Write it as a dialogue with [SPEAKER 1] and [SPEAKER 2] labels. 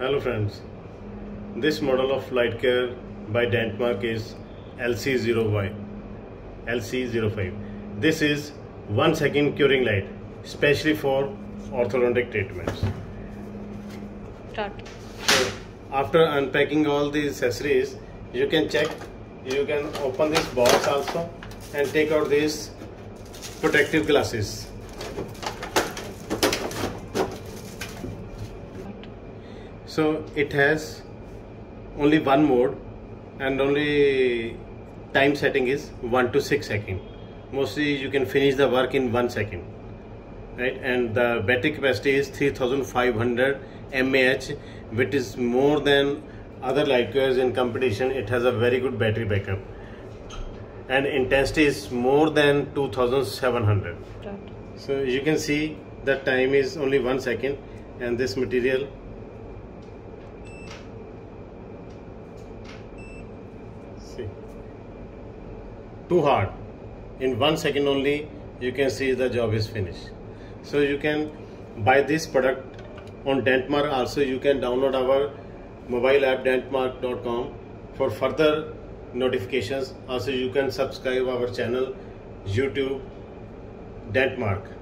[SPEAKER 1] Hello friends, this model of light cure by Dentmark is LC05. LC05. This is 1 second curing light, especially for orthodontic treatments.
[SPEAKER 2] Start.
[SPEAKER 1] So after unpacking all the accessories, you can check, you can open this box also and take out these protective glasses. So it has only one mode and only time setting is 1 to 6 second. Mostly you can finish the work in 1 second right? And the battery capacity is 3500 mAh which is more than other light in competition it has a very good battery backup. And intensity is more than 2700
[SPEAKER 2] Start.
[SPEAKER 1] so you can see the time is only 1 second and this material too hard. In one second only you can see the job is finished. So you can buy this product on dentmark also you can download our mobile app dentmark.com for further notifications. Also you can subscribe our channel youtube dentmark